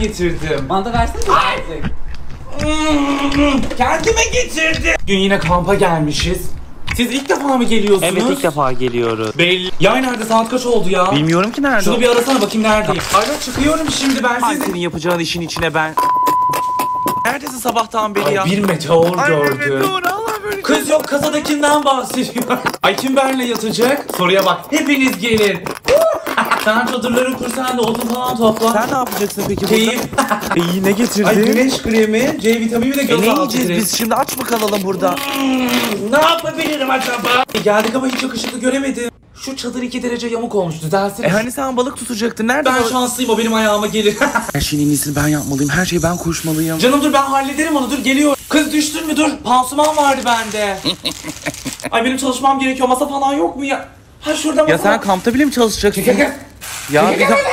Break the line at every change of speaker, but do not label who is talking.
getirdim.
Bana da versene artık.
Kendime getirdim. Gün yine kampa gelmişiz. Siz ilk defa mı geliyorsunuz?
Evet ilk defa geliyoruz.
Belli. Yay nerede? Saat kaç oldu ya?
Bilmiyorum ki nerede.
Şunu bir arasana bakayım neredeyim. Alo çıkıyorum şimdi ben
Ay
sizi.
senin yapacağın işin içine ben. Neredesin sabahtan beri ya?
Ay, bir meteor
Ay,
gördüm.
meteor, Allah böyle.
Kız yok kasadakinden bahsediyor. Ay kim benimle yatacak? Soruya bak. Hepiniz gelin. Sen çadırları kur sen de odun falan topla.
Sen ne yapacaksın peki
Keyif.
burada? İyi ne getirdin?
Ay güneş kremi, C vitamini de
E ne
altı
yiyeceğiz
kremi.
biz şimdi aç mı kalalım burada?
Ne yapabilirim acaba? E, geldik ama hiç yakışıklı göremedim. Şu çadır 2 derece yamuk olmuş düzelsene.
E hani sen balık tutacaktın nerede?
ben
balık?
şanslıyım o benim ayağıma gelir.
Her şeyin en iyisini ben yapmalıyım. Her şeyi ben koşmalıyım.
Canım dur ben hallederim onu dur geliyor. Kız düştün mü dur pansuman vardı bende. Ay benim çalışmam gerekiyor masa falan yok mu ya? Ha şurada masa
Ya sen kampta bile mi çalışacaksın?
Gel, gel.
Ya bir de...